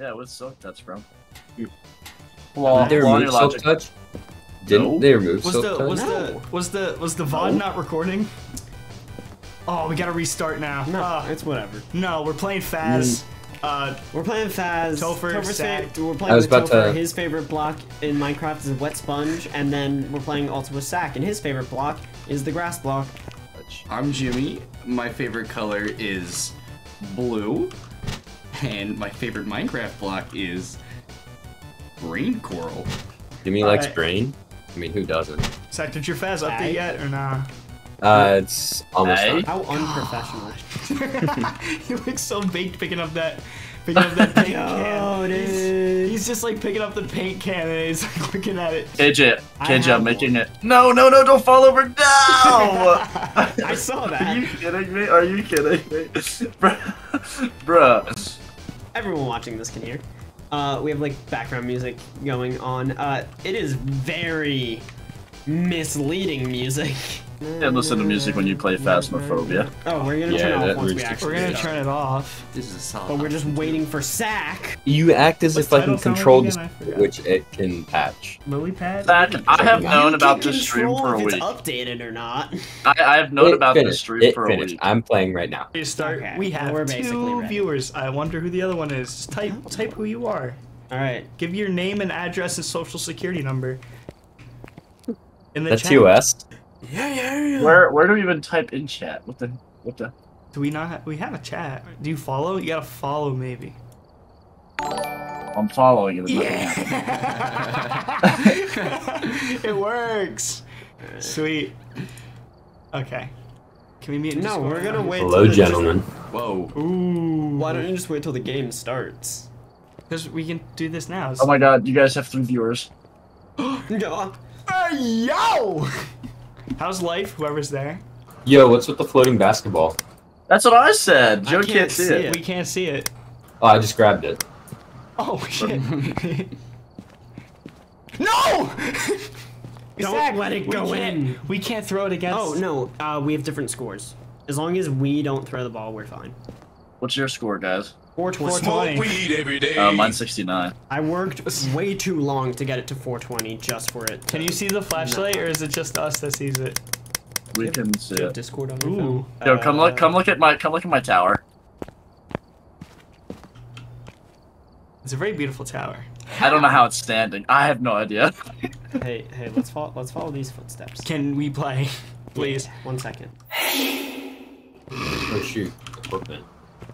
Yeah, what's Silk Touch from? Did they remove Silk Touch? Didn't No. they remove Was Silk the Touch? was the was the was the VOD not recording? Oh, we gotta restart now. No, Uh, it's whatever. no, we're playing Phas. Uh, We're playing Phas. Topher, Topher's Sack. fa- We're I playing was about Topher. to- His favorite block in Minecraft is Wet Sponge, and then we're playing also with Sack, and his favorite block is the grass block. I'm Jimmy. My favorite color is blue. And my favorite Minecraft block is brain coral. Jimmy likes Alright. brain. I mean, who doesn't? Zach, did your Phas update Aye. yet or nah? Uh, it's almost Hey. done. How unprofessional. he looks so baked picking up that picking up that paint Yo, can. He's, dude. he's just like picking up the paint can and he's like looking at it. KJ, I KJ, have I'm making it. No, no, no! Don't fall over. No! I saw that. Are you kidding me? Are you kidding me, Bruh. Bruh. Everyone watching this can hear. Uh, we have like background music going on. Uh, it is very misleading music. Can't listen to music when you play Phasmophobia. Oh, we're gonna Yeah, turn it off once we actually. We're gonna turn it off. This is a solid. But we're just waiting for Sack. You act as What's if I can control again? this, which it can patch. Lily pad. Zach, I have known about this stream control for a week. it's updated or not. I, I have known It about this finished. stream It for a week. I'm playing right now. You start. Okay, We have we're basically two ready. viewers. I wonder who the other one is. Just type type who you are. All right. Give your name and address and social security number. In the That's chat. US. Yeah, yeah, yeah. Where where do we even type in chat? What the what the? Do we not? Have, we have a chat. Do you follow? You gotta follow, maybe. I'm following it. it works. Sweet. Okay. Can we meet? in No, Discord? we're gonna wait. Hello, till the- gentlemen. Whoa. Ooh. Why don't you just wait till the game starts? Because we can do this now. Oh my god, you guys have three viewers. Yeah. Hey, yo! How's life? Whoever's there. Yo, what's with the floating basketball? That's what I said. Joe can't can't, see see it. it. We can't see it. Oh, I just grabbed it. Oh shit. no! Don't let it go can't- in. We can't throw it against. Oh no, uh, we have different scores. As long as we don't throw the ball, we're fine. What's your score, guys? 420. 420. Uh, mine's 69. I worked way too long to get it to 420 just for it. Can you see the flashlight, or is it just us that sees it? We can see Do you have it. Discord on your Ooh. phone? Yo, come look, Uh, come look at my, come look at my tower. It's a very beautiful tower. I don't know how it's standing. I have no idea. Hey, hey, let's follow. Let's follow these footsteps. Can we play, please? Yeah, one second. Oh shoot, equipment.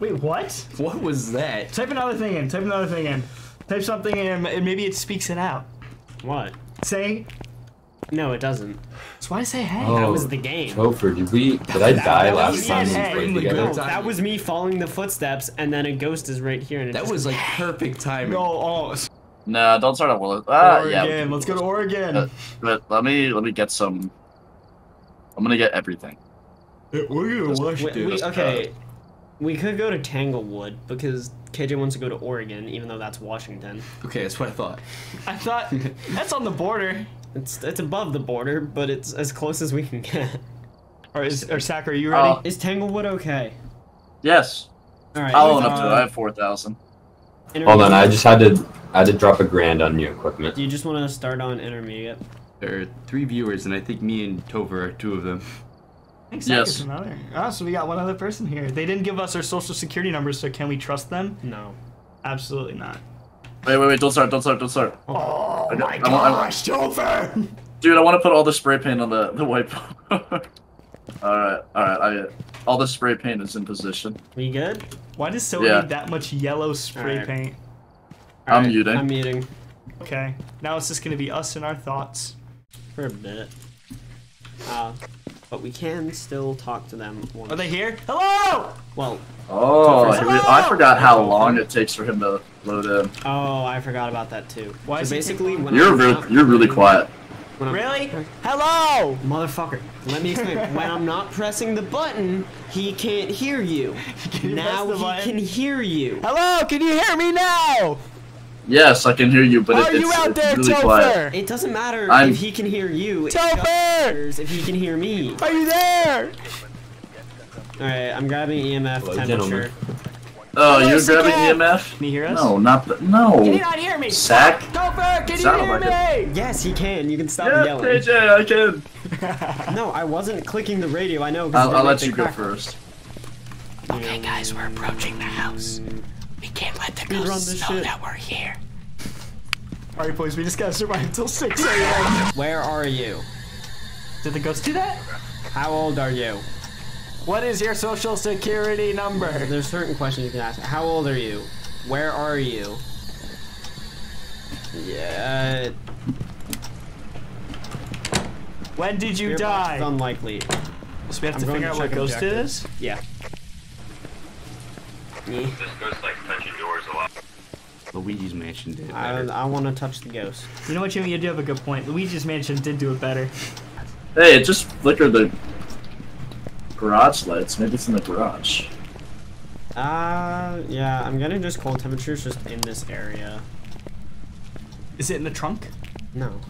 Wait, what? What was that? Type another thing in. Type another thing in. Type something in, and maybe it speaks it out. What? Say. No, it doesn't. So why say hey? Oh, That was the game. Topher, did we? Did I die that last was- time we played Good together? No, that was me following the footsteps, and then a ghost is right here, and it That just- was like perfect timing. No, oh, No, don't start at Willis. Ah, Oregon. yeah. Let's go to Oregon. Uh, But let me, let me get some. I'm gonna get everything. We're gonna watch We- we- okay, we could go to Tanglewood because KJ wants to go to Oregon, even though that's Washington. Okay, that's what I thought. I thought that's on the border. It's it's above the border, but it's as close as we can get. Or is or Sack, are you ready? Oh. Is Tanglewood okay? Yes. All right. I'll own up to it. uh, I have 4,000. Hold on, I just had to. I had to drop a grand on new equipment. Do you just want to start on intermediate? There are three viewers, and I think me and Topher are two of them. I think Sack Yes. is another. Oh, so we got one other person here. They didn't give us our social security numbers, so can we trust them? No. Absolutely not. Wait, wait, wait! Don't start! Don't start! Don't start! Oh I got- my I want- I want- gosh, Topher! Dude, I want to put all the spray paint on the the whiteboard. all right, all right. I all the spray paint is in position. We good? Why does so Yeah. need that much yellow spray Alright. paint? I'm Alright, muting. I'm muting Okay, now it's just gonna be us and our thoughts. for a bit. Uh, but we can still talk to them. Once. Are they here? Hello! Well, Oh, Topher's- here we- I forgot how long it takes for him to load in. oh, I forgot about that too. Why so does basically, when You're I'm re- not you're really quiet. when I'm- Really? Hello! Motherfucker, let me explain. when I'm not pressing the button, he can't hear you. you now press the he button? can hear you. Hello, can you hear me now? Yes, I can hear you, but Are it, it's, you out it's there, really quiet. It doesn't matter I'm- if he can hear you. It Topher! if he can hear me. Are you there? All right, I'm grabbing EMF Hello, temperature. gentlemen. Oh, you're grabbing Kev. EMF? Can you hear us? No, not the. No. Can you not hear me? Sack? Gopher, can you hear like me? Yes, he can. You can stop Yeah, yelling. KJ, I can. No, I wasn't clicking the radio. I know. 'cause I'll, I'll let the you go first. Okay, guys, we're approaching the house. We can't let the run ghosts this know shit. that we're here. Alright, boys, we just gotta survive until 6 a.m. Where are you? Did the ghost do that? How old are you? What is your social security number? There's certain questions you can ask. How old are you? Where are you? Yeah. When did you Your die? unlikely. So we have I'm to figure to out what ghost it objectives. is? Yeah. Yeah. This ghost likes touching doors a lot. Luigi's Mansion did. I. I want to touch the ghost. You know what, Jimmy? You do have a good point. Luigi's Mansion did do it better. Hey, it just flickered the garage lights. Maybe it's in the garage. Uh, yeah, I'm getting just cold temperatures just in this area. Is it in the trunk? No.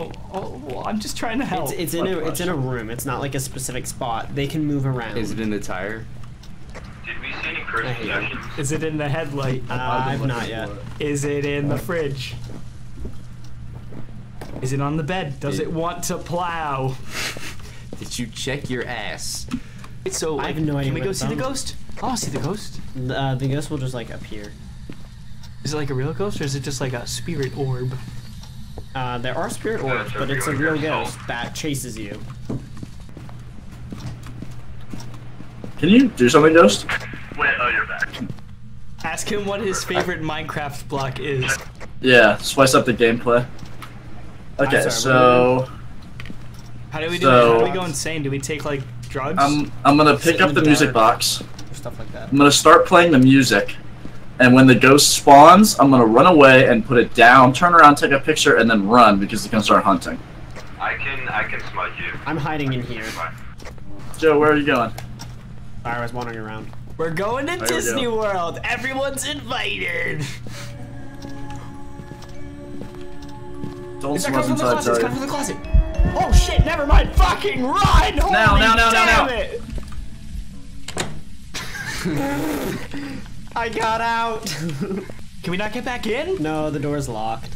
Oh, oh well, I'm just trying to help. It's, it's in a it's in a room. It's not like a specific spot. They can move around. Is it in the tire? Did we see any cursed I hate you. Is it in the headlight? Uh, I've not yet. Is it in the fridge? Is it on the bed? Does It- it want to plow? Did you check your ass? It's so, I have no idea Can we go it's see the on. ghost? I want to see the ghost. Uh, the ghost will just like appear. Is it like a real ghost or is it just like a spirit orb? Uh, there are spirit orbs, but it's a real real ghost. ghost that chases you. Can you do something, Ghost? Wait, oh, you're back. Ask him what his favorite Minecraft block is. Yeah, spice up the gameplay. Okay, sorry, so How do we do So- it? How do we go insane? Do we take like drugs? I'm I'm gonna pick up the the music box. Stuff like that. I'm gonna start playing the music, and when the ghost spawns, I'm gonna run away and put it down, turn around, take a picture, and then run because it's gonna start hunting. I can, I can smudge you. I'm hiding in here. Fine. Joe, where are you going? I was wandering around. We're going to There Disney go. World. Everyone's invited. Don't It's smudge coming from the inside, closet. It's coming from the closet. Oh shit! Never mind. Fucking run! Holy Now, now, now, now, damn now. it! I got out. Can we not get back in? no, the door's locked.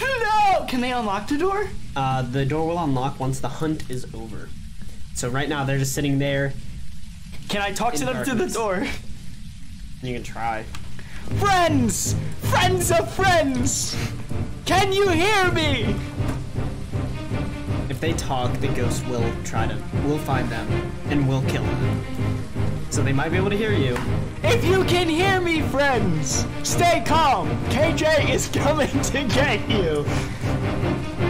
No! Can they unlock the door? Uh, the door will unlock once the hunt is over. So right now they're just sitting there. Can I talk to them through the door? You can try. Friends! Friends of friends! Can you hear me? If they talk, the ghost will try to. will find them and will kill them. So they might be able to hear you. If you can hear me, friends, stay calm. KJ is coming to get you.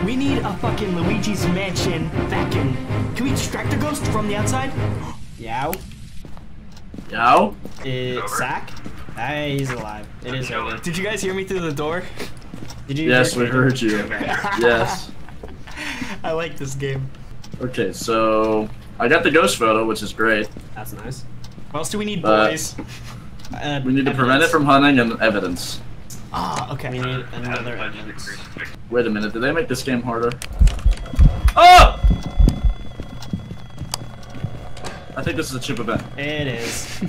We need a fucking Luigi's Mansion vacuum. Can we distract the ghost from the outside? Yow. Yow? It's Sack. Hey, he's alive. It is over. Did you guys hear me through the door? Did you? Yes, we heard you. yes. I like this game. Okay, so I got the ghost photo, which is great. That's nice. What else do we need, Uh, boys? Uh, We need to prevent it from hunting and evidence. Ah, okay. We need another evidence. Wait a minute, did they make this game harder? Oh! I think this is a chip event. It is.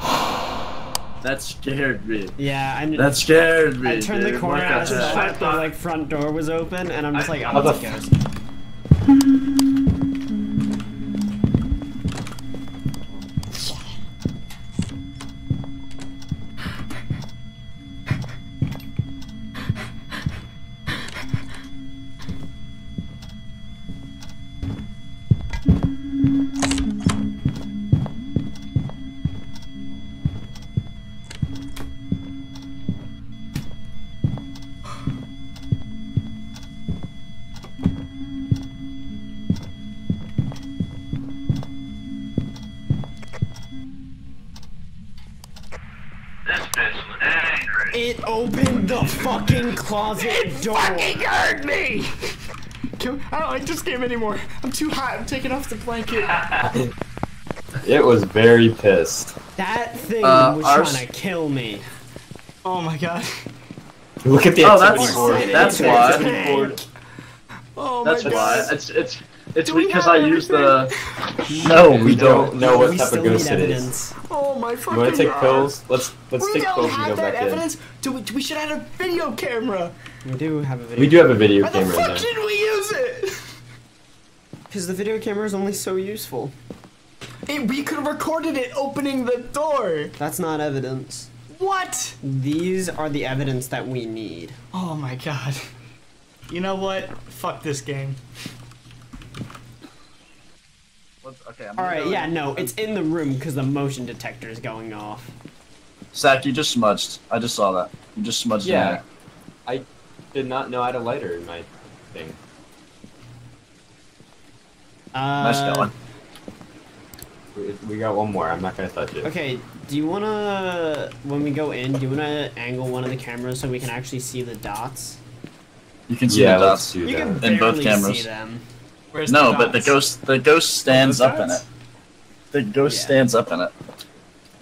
That scared me. Yeah, I. That scared me. I turned the dude. corner the the, heck? the like front door was open, and I'm just like, How oh, It opened the fucking closet door. fucking hurt me! Can- I don't like this game anymore. I'm too hot. I'm taking off the blanket. It was very pissed. That thing Uh, was trying to kill me. Oh my god. Look at the Oh, activity that's- board. that's The why. activity board. Oh That's my why. It's it's It's Do we because have I use the. No, we don't know what we type still of ghost it is. evidence. Oh my fucking You want to take god. pills? Let's let's We take pills and go that back evidence. Do we, we should have a video camera. We do have a video. We do have a video Why the camera in fuck there. did we use it? Because the video camera is only so useful. It- We could have recorded it opening the door. That's not evidence. What? These are the evidence that we need. Oh my god. You know what? Fuck this game. Okay, I'm All go- yeah, no, it's in the room because the motion detector is going off. Zach, you just smudged. I just saw that. You just smudged. in Yeah. there. I did not know I had a lighter in my thing. Uh, Nice going. We, we got one more. I'm not gonna touch it. Okay, do you wanna, when we go in, do you wanna angle one of the cameras so we can actually see the dots? You can see Yeah, the dots. do You can that. In both barely cameras. see them. Where's No, the but the ghost the ghost stands the up in it. The ghost Yeah. stands up in it.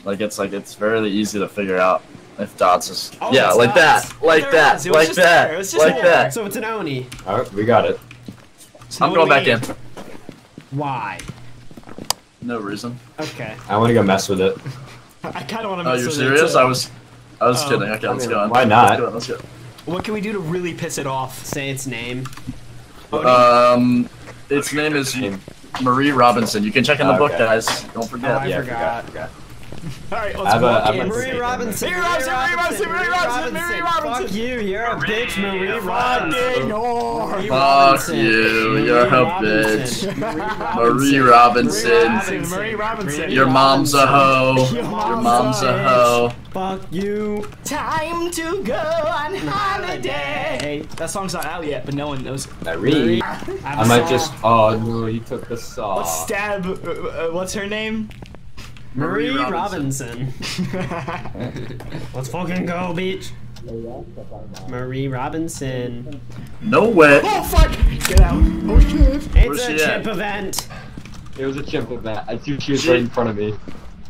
Like it's like it's very easy to figure out if dots is Oh, yeah, like dots. that, like There it that. It was like just there. It was that, like there. that. So it's an Oni. Alright, we got it. So I'm going back we in. Why? No reason. Okay. I want to go mess with it. I kind of want to mess Oh, mess you're serious? I was, I was Oh. kidding. Okay, I let's go on. why not? Let's go. Let's go. What can we do to really piss it off? Say its name. Um, its name is Marie Robinson. You can check in the Oh, book, okay. guys. Don't forget. Oh, I yeah, forgot. forgot. All right, let's have a- walk I have Marie Robinson. Marie Robinson, Marie Robinson, Marie Robinson, Marie Robinson. Fuck you, you're a bitch, Marie Robinson. whore. Fuck you, you're a Robinson. Marie Marie Robinson. Robinson, Marie Robinson. Your mom's a hoe. Your Your mom's mom's a a hoe. Fuck you. Time to go on holiday. That song's not out yet, but no one knows. Marie. I might just. Oh no, you took the saw. Let's stab. Uh, uh, what's her name? Marie Marie Robinson. Let's fucking go, bitch. Marie Robinson. No way. Oh fuck! Get out! Oh shit! It's Where's a she chip at? event. It was a chimp event. I see she was right in front of me.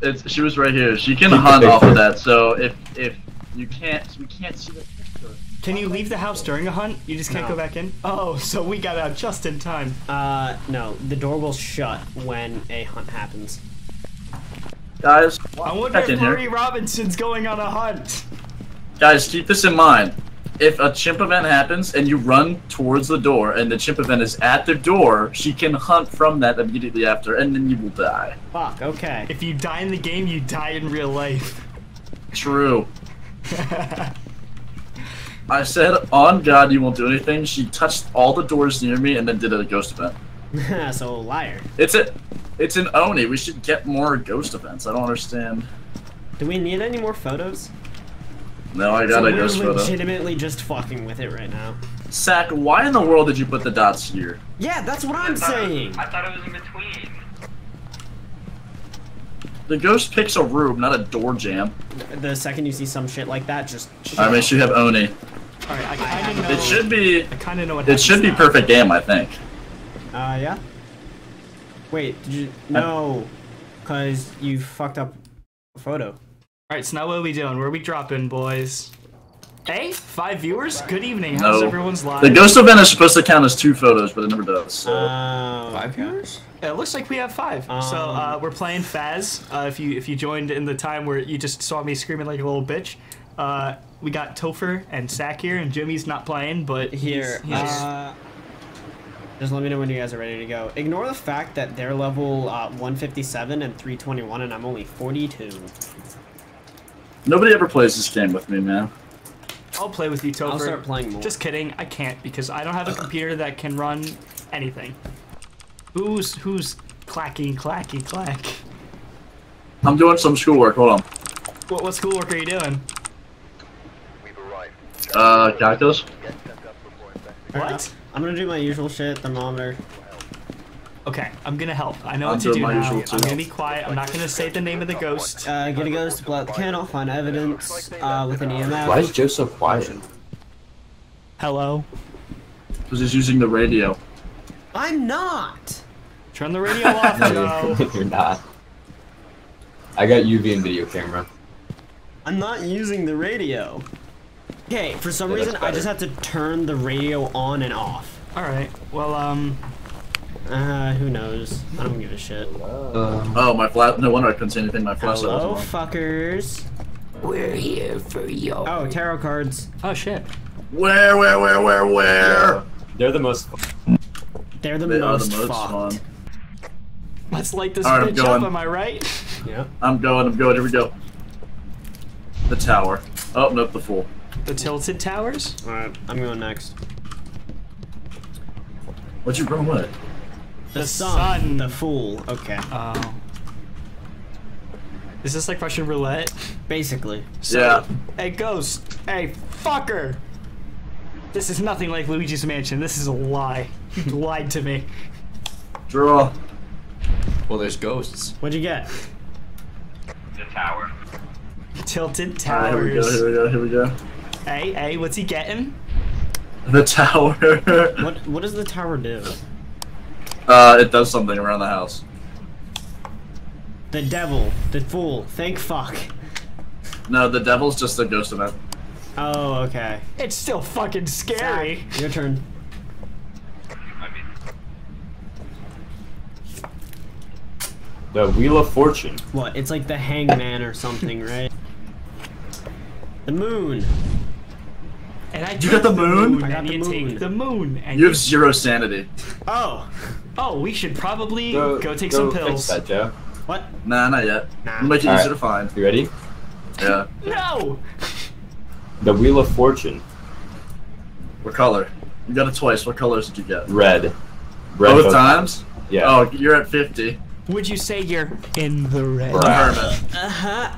It's, she was right here. She can Keep hunt off of that. So if if you can't, we can't see the picture. Can you leave the house during a hunt? You just can't No. go back in? Oh, so we got out just in time. Uh, no, the door will shut when a hunt happens. Guys, I wonder if in here. Robinson's going on a hunt. Guys, keep this in mind. If a chimp event happens and you run towards the door and the chimp event is at the door, she can hunt from that immediately after, and then you will die. Fuck, okay. If you die in the game, you die in real life. True. I said, on God, you won't do anything. She touched all the doors near me and then did a ghost event. so, a liar. It's a, it's an Oni. We should get more ghost events. I don't understand. Do we need any more photos? No, I So got a we're legitimately just fucking with it right now. Sack, why in the world did you put the dots here? Yeah, that's what I'm I thought it was- saying. I thought it was in between. The ghost picks a room, not a door jam. The second you see some shit like that, just. I mean, she have Oni. Alright, I kinda know. It should be. I kinda know what It should be now. perfect game, I think. Uh, yeah. Wait, did you? No, cause you fucked up a photo. Alright, so now what are we doing? Where are we dropping, boys? Hey, five viewers? Good evening. How's No. everyone's live? The ghost event is supposed to count as two photos, but it never does. So. Uh, Five viewers? It looks like we have five. so uh, Um, we're playing Phas. Uh, if you if you joined in the time where you just saw me screaming like a little bitch, uh, we got Topher and Sack here, and Jimmy's not playing, but he's- Here, he's, uh, just let me know when you guys are ready to go. Ignore the fact that they're level uh, 157 and 321, and I'm only 42. Nobody ever plays this game with me, man. I'll play with you, Topher. I'll start playing more. Just kidding. I can't because I don't have a computer that can run anything. Who's who's clacking clacky clack? I'm doing some schoolwork. Hold on. What what schoolwork are you doing? Uh, calculus. Fair What? Enough. I'm gonna do my usual shit, thermometer. Okay, I'm gonna help. I know I'm what to do my now. usual I'm gonna be quiet. I'm not gonna say the name of the ghost. Uh, get a ghost, blow out the candle, find evidence uh, with an EMF. Why is Joe so quiet? Hello. Because he's using the radio. I'm not! Turn the radio off, Joe. You're not. I got UV and video camera. I'm not using the radio. Okay, for some Yeah, reason I just have to turn the radio on and off. All right. Well, um, Uh, who knows? I don't give a shit. Oh, my flat. No wonder I couldn't see anything. My flashlight Hello, wasn't fuckers. We're here for you. Oh, tarot cards. Oh shit. Where, where, where, where, where? They're the most. They're the They are most the most fucked. fun. Let's light this Alright, I'm bitch up, am I right? Yeah. I'm going, I'm going, here we go. The tower. Oh, nope, the fool. The tilted towers? Alright, I'm going next. What'd you run with? The, The sun, sun. The fool. Okay. Oh. Is this like Russian roulette? Basically. So, Yeah. Hey, Ghost. Hey, fucker. This is nothing like Luigi's Mansion. This is a lie. You lied to me. Draw. Well, there's ghosts. What'd you get? The tower. Tilted Alright, here we go, here we go, here we go. Hey, hey, what's he getting? The tower. What What does the tower do? uh, it does something around the house. The devil. The fool. Thank fuck. No, the devil's just a ghost event. Oh, okay. It's still fucking scary. Your turn. The Wheel of Fortune. What? It's like the hangman or something, right? The moon. And I You got the moon? I got the you moon. take the moon. And You have zero sanity. Oh. oh, we should probably go, take go some pills. Fix that, Joe. What? Nah, not yet. Nah. We'll make it Alright. easier to find. You ready? Yeah. No! The Wheel of Fortune. What color? You got it twice. What colors did you get? Red. Red Both times? Yeah. Oh, you're at 50. Would you say you're in the red? The Brown. Uh-huh.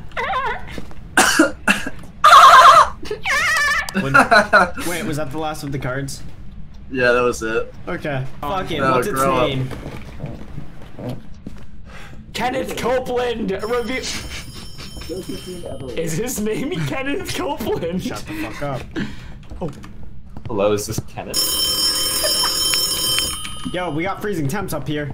Hermit. Uh Wait, was that the last of the cards? Yeah, that was it. Okay. Fuck it. No, What's its grow up. name? Kenneth Copeland! Review. Is his name Kenneth Copeland? Shut the fuck up. Oh. Hello, is this Kenneth? Yo, we got freezing temps up here.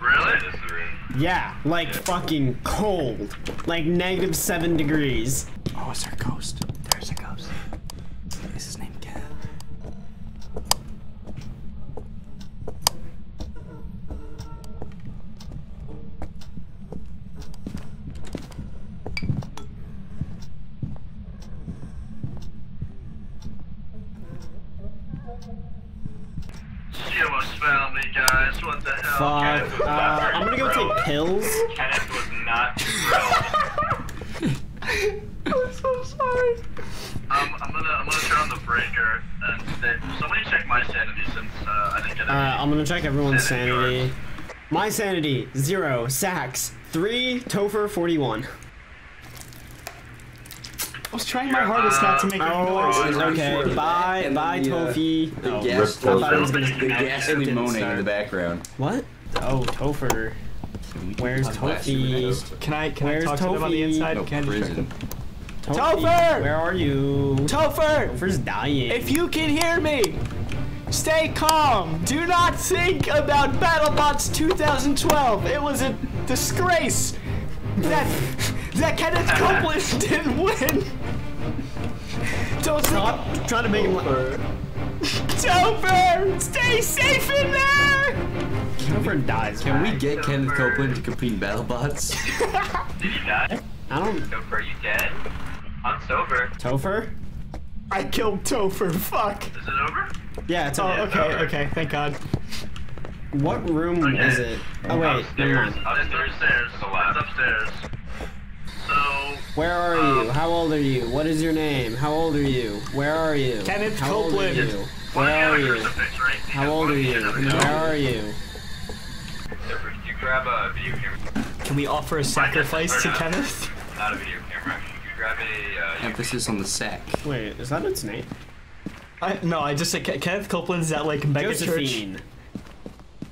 really? This is really- Yeah, like fucking cold. Like negative seven degrees. Oh, it's our ghost. There's a ghost. Is his name Ken? You almost found me, guys. What the hell? Fuck. Uh, I'm gonna go take pills. Kenneth was not thrilled. I'm so sorry. Um, I'm gonna I'm gonna turn on the breaker and then somebody check my sanity since uh, I didn't get any. Alright, I'm gonna check everyone's Sanity sanity. My sanity, zero. Sax, three. Topher, 41. I was trying my hardest not to make any Oh, noise. okay. Bye, And bye, the, uh, Tofi. The Oh, gas, I thought it was gonna the ghastly didn't moaning in the background. What? Oh, Topher. Where's Tofi? Can I can Where's I talk to them on the inside? No, can I distract prison. Them? Tofi, Topher! Where are you? Topher! Topher's dying. If you can hear me, stay calm. Do not think about BattleBots 2012. It was a disgrace that that Kenneth Copeland didn't win. Don't Stop trying to make him. Topher, stay safe in there. Topher dies. Can we right? get Kenneth Copeland to complete BattleBots? Did you die? I don't. Sober, you dead? I'm sober. Topher? I killed Topher. Fuck. Is it over? Yeah, it's Oh, all. okay, okay. Thank God. What room Okay. is it? Oh wait, never Upstairs. mind. Upstairs. Upstairs. The lab. Upstairs. So. Where are you? Um, How old are you? What is your name? How old are you? Where are you? Kenneth How old are Copeland. you? Where are you? How old are you? Where are you? Sober, Could you grab a video camera? Can we offer a sacrifice to Kenneth? Not a video camera. Could you grab a? Uh, Emphasis on the sack. Wait, is that its name? I, no, I just said Ke- Kenneth Copeland's at like mega church.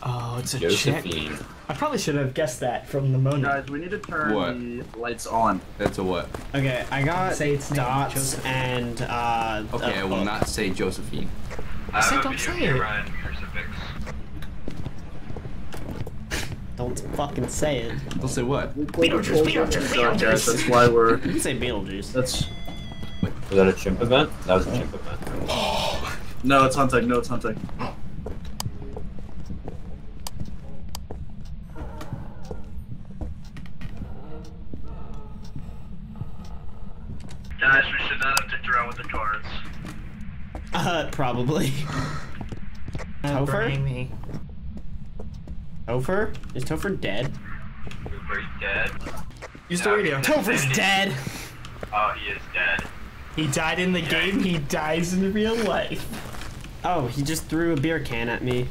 Oh, it's a chick. Josephine. I probably should have guessed that from the moment. Guys, we need to turn What? the lights on. That's a what? Okay, I got Say its name, dots Joseph. and uh. Okay, I will book. not say Josephine. I said don't say it. camera Don't fucking say it. Don't say what? Beetlejuice, Beetlejuice, Beetlejuice. That's why we're. You say Beetlejuice. That's. Wait, was that a chimp event? That was a chimp event. Oh. No, it's hunting. No, it's hunting. Guys, we should not have dicked around with the cards. Uh, probably. Topher? Burning me. Topher? Is Topher dead? Cooper's dead. Use the radio. Topher's dead! Oh, he is dead. He died in the game, he dies in real life. Oh, he just threw a beer can at me.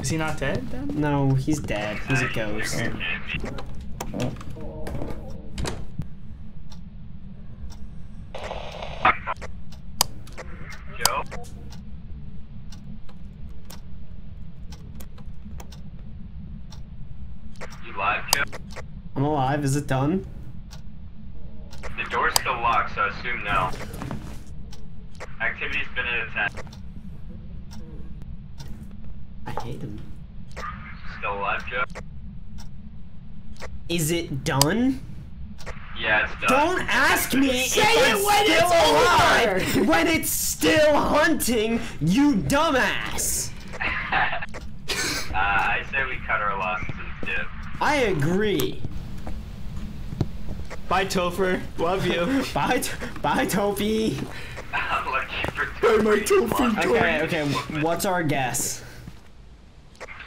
Is he not dead then? No, he's dead. He's a ghost. Is it done? The door's still locked, so I assume no. Activity's been at 10. I hate him. Still alive, Joe? Is it done? Yeah, it's done. Don't ask me Say if it when it's alive! when it's still hunting, you dumbass! uh, I say we cut our losses and dip. I agree. Bye, Topher. Love you. Bye, t- bye, Topi. I'm looking for my tofu Okay, okay. What's our guess?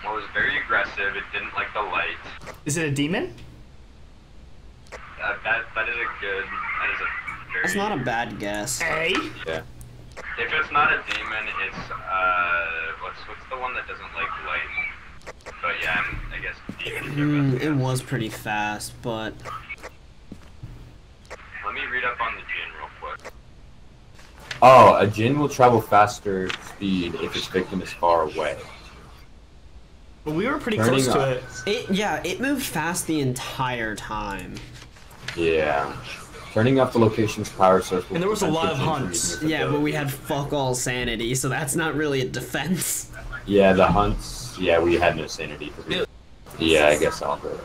Well, it was very aggressive. It didn't like the light. Is it a demon? Uh, that that is a good. That is a very. That's not a bad guess. A? Yeah. If it's not a demon, it's uh, what's what's the one that doesn't like light? But yeah, I'm, I guess demons are Mm, it was pretty fast, but Let me read up on the Jinn real quick. Oh, a Jinn will travel faster speed if its victim is far away. But we were pretty Turning close to up. it. it yeah, it moved fast the entire time. Yeah. Turning off the location's power source. And there was a lot of hunts. Yeah, but we had fuck all sanity, so that's not really a defense. Yeah, the hunts. Yeah, we had no sanity. 'cause we- Yeah, I guess I'll go.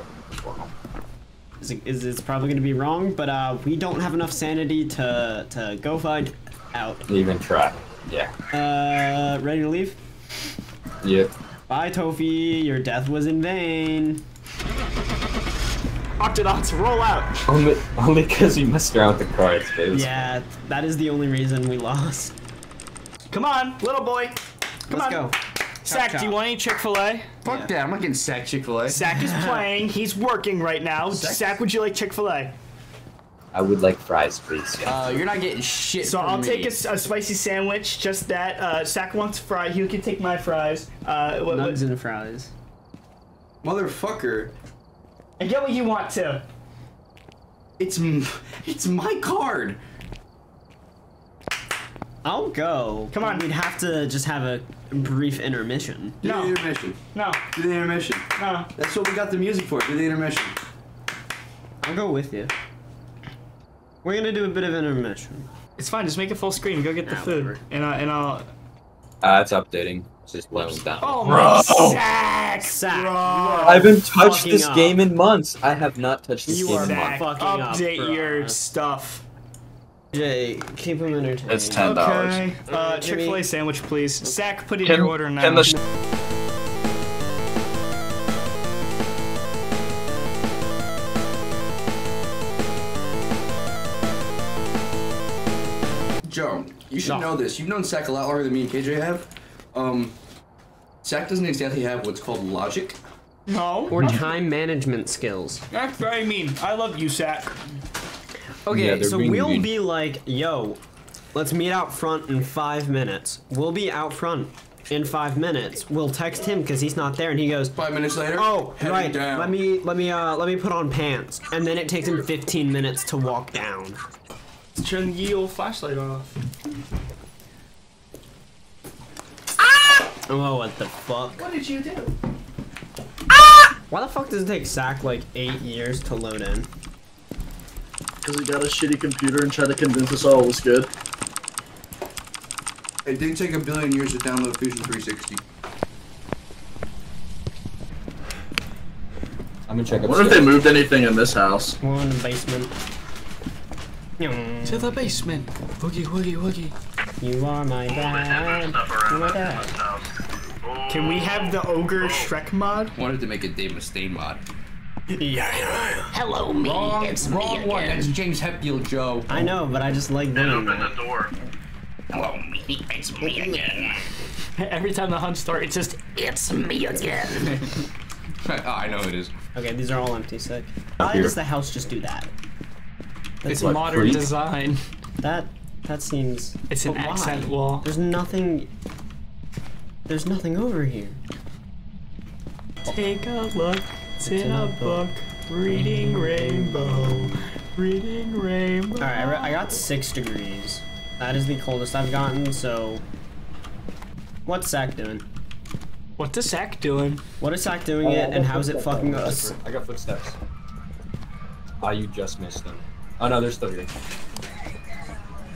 Is, it, is it's probably gonna be wrong, but uh, we don't have enough sanity to to go find out. Even try. Yeah. Uh, ready to leave? Yep. Bye, Tofi. Your death was in vain. Octodons, roll out. Only, only because we messed around with the cards, but it was Yeah, that is the only reason we lost. Come on, little boy. Come Let's on. go. Zach, chop. do you want any Chick fil A? Fuck that, I'm not getting Sack Chick fil A. Sack is playing. He's working right now. Sack, would you like Chick fil A? I would like fries, please. Uh, you're not getting shit So from I'll me. take a spicy sandwich, just that. Uh, Zach wants fry. You can take my fries. Uh, what, what, Nugs and fries. Motherfucker. and get what you want to. It's it's my card. I'll go. Come on. We'd have to just have a brief intermission. Do No. the intermission. No, Do the intermission. no. That's what we got the music for. Do the intermission. I'll go with you. We're gonna do a bit of intermission. It's fine. Just make it full screen. Go get the Nah, food, whatever. and I and I'll. Uh, it's updating. It's just slowing down. Oh Bro! my Zach! Zach, Bro. I haven't touched this up. game in months. I have not touched this You game are in Zach, months. fucking up, update bro. your stuff. Jay, keep him entertained. It's ten dollars. Okay. Uh, Jimmy. Chick Fil A sandwich, please. Zach, put in Can, your order now. can the sh- Joe, you should No. know this. You've known Sack a lot longer than me and KJ have. Um, Sack doesn't exactly have what's called logic. no. Or time management skills. That's very mean. I love you, Zach. Okay, Yeah, so being we'll mean. be like, yo, let's meet out front in five minutes. We'll be out front in five minutes. We'll text him because he's not there, and he goes, Five minutes later. "Oh, right. Down. Let me, let me, uh, let me put on pants." And then it takes him 15 minutes to walk down. Let's turn the ye old flashlight off. Ah! Oh, what the fuck? What did you do? Ah! Why the fuck does it take Zach like eight years to load in? Because he got a shitty computer and tried to convince us all it was good. It did take a billion years to download Fusion 360. I'm gonna check I wonder if they moved anything in this house. We're in the basement. To the basement. Woogie, woogie, woogie. You are my dad. Stuff You're this dad. Can we have the ogre Shrek mod? Wanted to make a Dave Mustaine mod. Hello, me. Wrong, it's me wrong one. again. That's James Hetfield, Joe. I know, but I just like And doing open the door. Hello, me. It's me again. Every time the hunt starts, it's just It's me again. Ah, I know it is. Okay, these are all empty, sick. Why here. does the house just do that? it's what, modern freak? design. That that seems. It's an why? accent wall. There's nothing. There's nothing over here. Take a look. It's in a book. Reading rainbow. Reading rainbow. All right, I, I got six degrees. That is the coldest I've gotten. So, what's Zach doing? What's the sack doing? What is Zach doing it, and how is it fucking us? I got footsteps. Ah, you just missed them. Oh no, they're still here.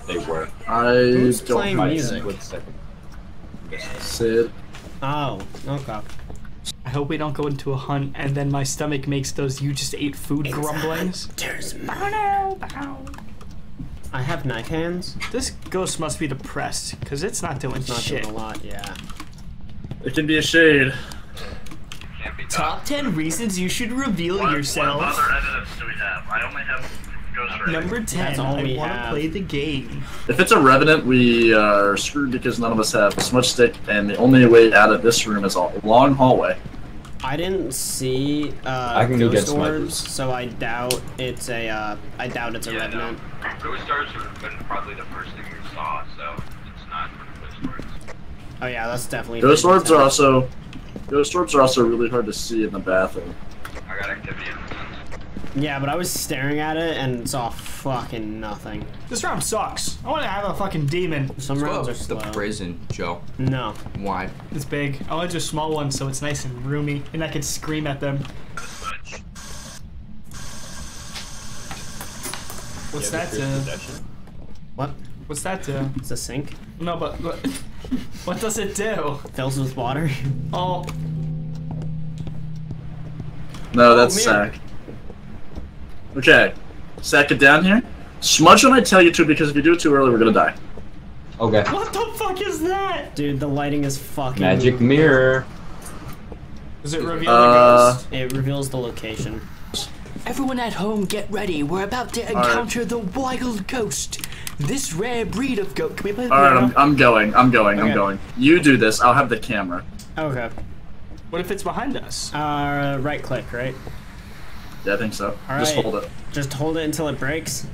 They were. I Who's don't playing My music? split second. Sid. Oh, okay. I hope we don't go into a hunt and then my stomach makes those you just ate food grumblings. There's I have knife hands. This ghost must be depressed because it's not doing Not shit. doing a lot, yeah. It can be a shade. Can't be. Top 10 reasons you should reveal What, yourself. what other evidence do we have? I only have Number 10, That's all I we want to have. play the game. If it's a revenant, we are screwed because none of us have smudge stick, and the only way out of this room is a long hallway. I didn't see uh, I can go get ghost orbs, so I doubt it's a. Uh, I doubt it's a Yeah, no. revenant. Ghost Stars would have been probably the first thing we saw, so it's not Ghost Orbs. Oh yeah, that's definitely. Ghost fifty orbs are also ghost orbs are also really hard to see in the bathroom. I got activity in the sense. Yeah, but I was staring at it and saw fucking nothing. This round sucks. I want to have a fucking demon. Some rounds Oh, are slow. the prison, Joe. No. Why? It's big. I want to do a small one so it's nice and roomy and I can scream at them. What's that do? What? What's that do? It's a sink. No, but but- what does it do? Fills with water. Oh, No, that's oh, mirror. Sack. Okay, Sack it down here. Smudge when I tell you to, because if you do it too early, we're gonna die. Okay. what the fuck is that? Dude, the lighting is fucking. Magic mirror. Does it reveal Uh, the ghost? It reveals the location. Everyone at home, get ready. We're about to encounter the wild ghost. This rare breed of goat. Can we play the All right. I'm, I'm going. I'm going. Okay. I'm going. You do this. I'll have the camera. Okay. What if it's behind us? Uh, right click, right? Yeah, I think so. All Just right. hold it. Just hold it until it breaks.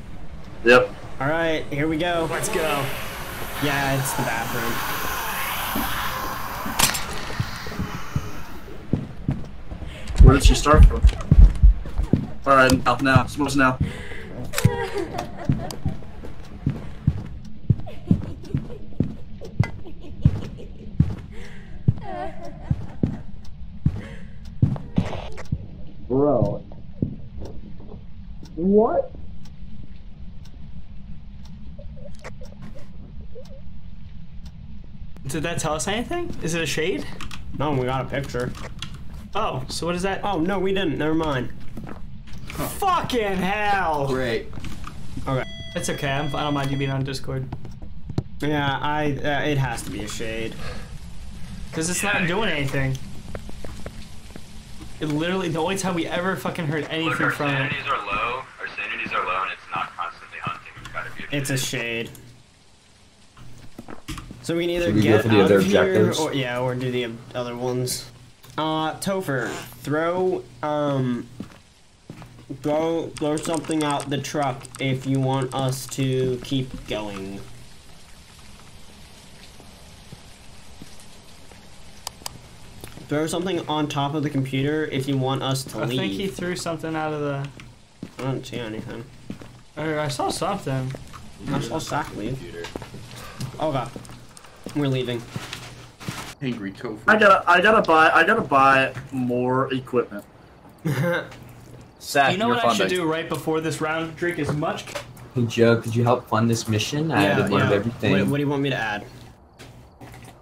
Yep. All right, here we go. Let's go. Yeah, it's the bathroom. Where did she start from? All right, now, now, Smudge now. Bro. What? Did that tell us anything? Is it a shade? No, we got a picture. Oh, so what is that? Oh no, we didn't. Never mind. Fucking hell! Great. Okay. It's okay. I'm, I don't mind you being on Discord. Yeah, I. Uh, it has to be a shade. Because it's not doing anything. It literally, the only time we ever fucking heard Look, anything our from it. sanities are low. Our sanities are low, and it's not constantly hunting. It's gotta be a It's a shade. So we can either Should we go get for the out other of here, or yeah, or do the other ones. Uh, Topher, throw um, throw throw something out the truck if you want us to keep going. Throw something on top of the computer if you want us to I leave. I think he threw something out of the. I don't see anything. I saw something. I saw Zach leave. Okay, we're leaving. Angry tofu. I gotta, I gotta buy, I gotta buy more equipment. Sack, You know you're what I should do right before this round? Drink as much. Hey Joe, could you help fund this mission? I haven't learned everything. What, what do you want me to add?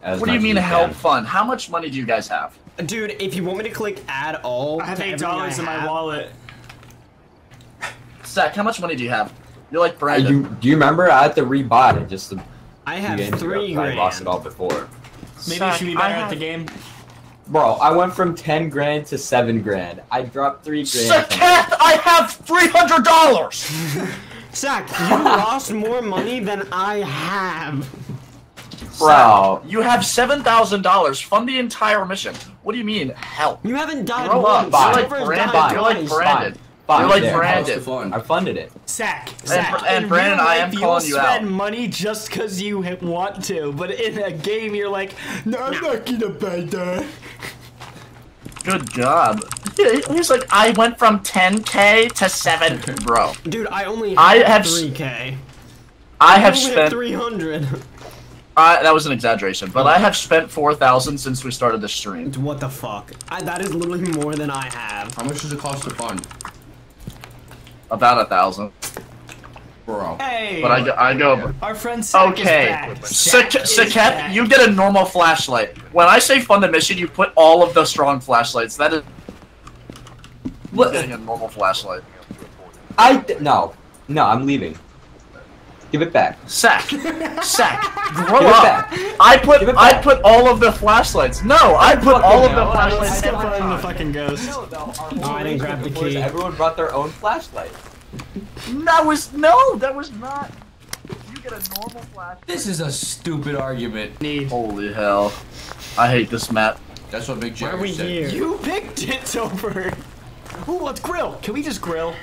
as What do you mean as help can. fund? How much money do you guys have? Dude, if you want me to click add all, I have eight dollars in my wallet. Sack, how much money do you have? You're like Brandon. you, do you remember I had to rebuy it just to. I two have three ago. I lost it all before. Maybe you should be I better at the game. Bro, I went from 10 grand to 7 grand. I dropped 3 grand. from- I have three hundred dollars. Zach, you lost more money than I have. Bro. you have seven thousand dollars. Fund the entire mission. What do you mean? Help. You haven't died Grow once. up. You're like Silver's Brandon. died You're like twice. Brandon. Fine, You're like there. Brandon. Fun? I funded it. Zach, Zach, and in Brandon, real I life, am you'll calling you spend out. money just because you want to, but in a game, you're like, no, I'm not gonna buy that. Good job. Yeah, He's like, I went from 10k to 7, bro. Dude, I only I had have- 3k. I have only spent. 300. Uh, that was an exaggeration, but I have spent 4,000 since we started the stream. what the fuck? I, that is literally more than I have. How much does it cost to fund? About a thousand. Bro. Hey, But I go, I go our friend Zach okay. is back. Sak- Zach is Saket, back. you get a normal flashlight. When I say fund the mission, you put all of the strong flashlights. That is getting a normal flashlight. I d- no, no, I'm leaving. Give it back. Sack, sack, grow Give it up. back. I put Give it I put all of the flashlights. No, I put fucking all of the hell. Let's flashlights. still every find the fucking ghost. Oh, I didn't grab the key. Everyone brought their own flashlight. That was no, that was not. You get a normal flashlight. This is a stupid argument. Need. Holy hell! I hate this map. That's what Big Why are we said. here? You picked it, Topher. Ooh, let's grill. Can we just grill?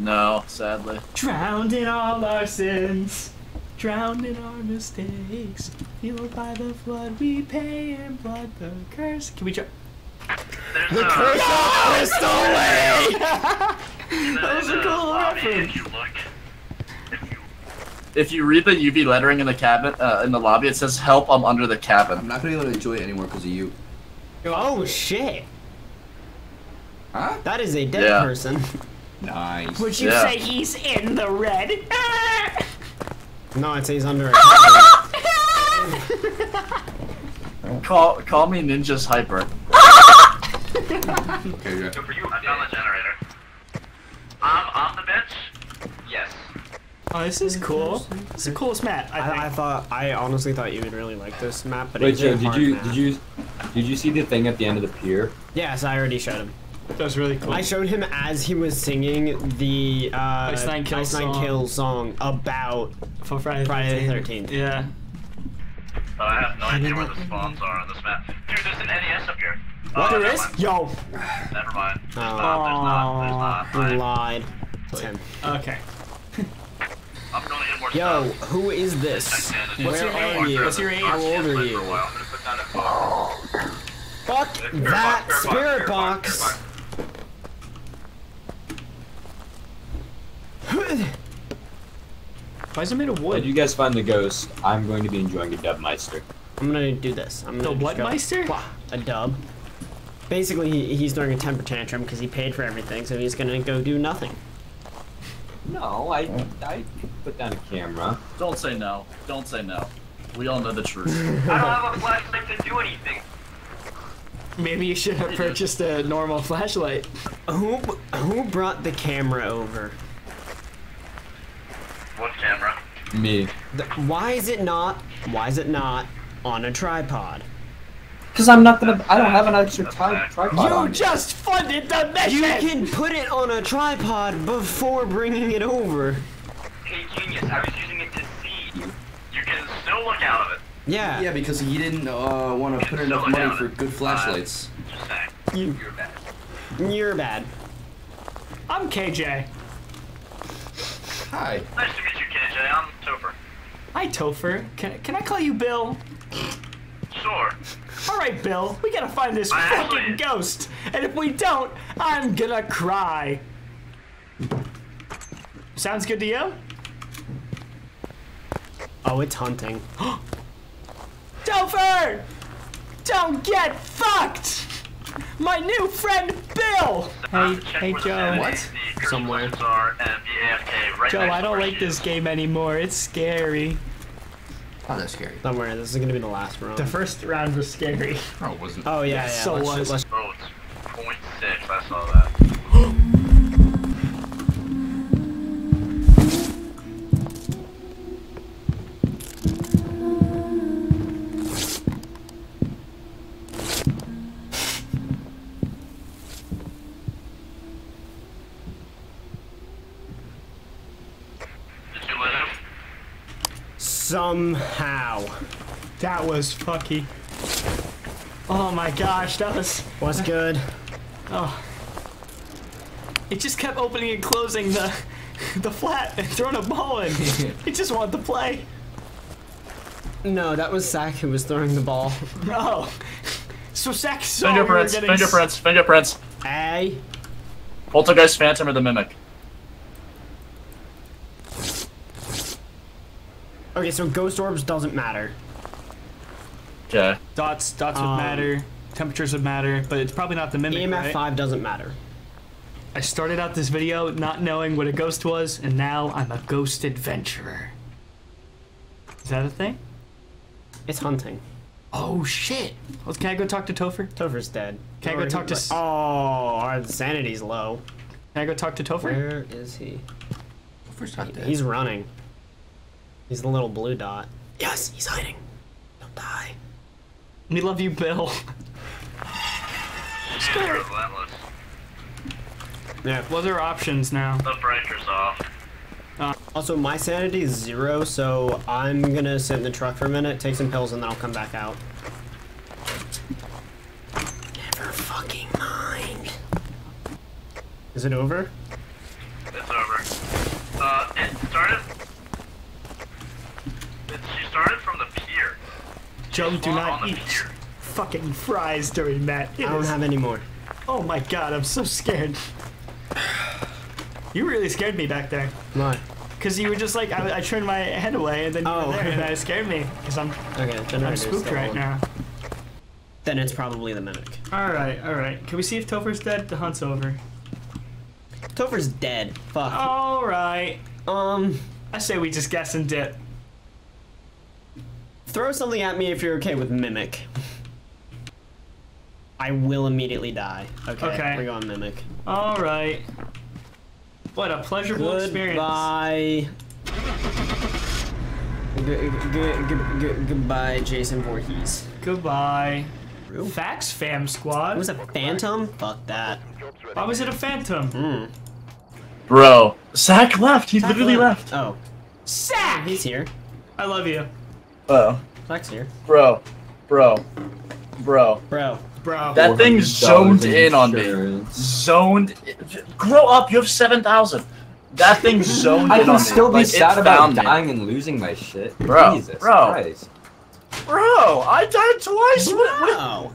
No, sadly. Drowned in all our sins, drowned in our mistakes. Healed by the flood, we pay in blood the curse. Can we try? There's the curse is still late! That was a cool reference. If you look, if you If you read the UV lettering in the cabin uh, in the lobby, it says "Help! I'm under the cabin." I'm not gonna be able to enjoy it anymore because of you. Oh shit. Huh? That is a dead Yeah. person. Nice. Would you Yeah. say he's in the red? No, it says under a cabin. Call call me Ninja's hyper. Okay, yeah. go for you. I found the generator. I'm on the bench. Yes. Oh, this is cool. This is the coolest map. I. I, I thought I honestly thought you would really like this map, but Wait, it's Joe, a did hard you map. did you did you see the thing at the end of the pier? Yes, I already showed him. That was really cool. I showed him as he was singing the uh, Ice Nine Kill Ice Nine song. Kill song about for Friday, Friday the 13th. Yeah. But I have no idea where the spawns are on this map. Dude, there's an NES up here. Oh, There never is? mind. Yo. Never mind. There's Oh. not. There's not. There's not. I, lied. It's him. Okay. I'm gonna Yo, stuff. who is this? What's Where your are age? you? What's your age? How old are you? while. I'm gonna put down a. Fuck Spirit that box, spirit box, box. box. Why is it made of wood? wood? you guys find the ghost, I'm going to be enjoying a Dubmeister. I'm gonna do this. I'm gonna what go- meister? Wah, A dub. Basically, he, he's throwing a temper tantrum because he paid for everything, so he's gonna go do nothing. No, I I put down a camera. Don't say no. Don't say no. We all know the truth. I don't have a flashlight to do anything. Maybe you should have purchased a normal flashlight. Who who brought the camera over? What camera? Me. The, why is it not? Why is it not on a tripod? Because I'm not gonna. I don't have an extra tri- tripod You on. just funded the mission! You can put it on a tripod before bringing it over. Hey, genius, I was using it to see. You You can still look out of it. Yeah. Yeah, because he didn't uh, want to put enough money for good flashlights. Just saying. You, You're bad. you're bad. I'm KJ. Hi. Nice to meet you, KJ. I'm Topher. Hi, Topher. Can, can I call you Bill? Sure. Alright, Bill. We gotta find this I fucking actually- ghost. And if we don't, I'm gonna cry. Sounds good to you? Oh, it's hunting. Topher! Don't get fucked! My new friend Bill! Hey, hey Joe. sanity, What? the cursed Somewhere. Questions Are, and be AFK right Joe, I don't like she this game anymore. It's scary. Oh, that's scary. Don't worry, this is gonna be the last round. The first round was scary. Oh, it wasn't. oh yeah, yeah. so let's, was. Somehow. That was fucky. Oh my gosh, that was. What's good? Oh. It just kept opening and closing the the flat and throwing a ball in. It just wanted to play. No, that was Zach who was throwing the ball. No. Oh. So Zach saw we were Fingerprints, getting fingerprints, fingerprints. A. Poltergeist, Phantom, or the Mimic. Okay, so ghost orbs doesn't matter. Okay. Dots, dots would Um, matter. Temperatures would matter, but it's probably not the mimic. EMF right? 5 doesn't matter. I started out this video not knowing what a ghost was, and now I'm a ghost adventurer. Is that a thing? It's hunting. Oh shit! Well, can I go talk to Topher? Topher's dead. Can I go talk to he- s- Oh, our sanity's low. Can I go talk to Topher? Where is he? First not dead. He's running. He's the little blue dot. Yes, he's hiding. Don't die. We love you, Bill. Yeah, relentless. Yeah. What are options now? The pressure's off. Also, my sanity is zero, so I'm gonna sit in the truck for a minute, take some pills, and then I'll come back out. Never fucking mind. Is it over? It's over. Uh, it started. It, started from the pier. Joe, do not eat pier. fucking fries during that. It I don't is- have any more. Oh my god, I'm so scared. You really scared me back there. What? Cause you were just like, I, I turned my head away and then you Oh. were there and that scared me. Cause I'm, Okay, then I'm spooked still right on. now. Then it's probably the mimic. Alright, alright. Can we see if Topher's dead? The hunt's over. Topher's dead. Fuck. Alright. Um, I say we just guess and dip. Throw something at me if you're okay with mimic. I will immediately die. Okay, Okay. we're going mimic. Alright. What a pleasurable experience. Goodbye. G- g- g- g- goodbye, Jason Voorhees. Goodbye. Real? Facts, fam squad. It was a phantom? Fuck that. Why was it a phantom? Hmm. Bro, Zach left. He literally left. Oh, Sack! he's here. I love you. Oh, Zach's here. bro, bro, bro. Bro. Bro. That thing zoned in on me. insurance. Zoned. Grow up. You have seven thousand. That thing zoned I in on can still be Like, sad about found me. dying and losing my shit. Bro, Jesus bro. Christ. Bro, I died twice. What, what, Wow.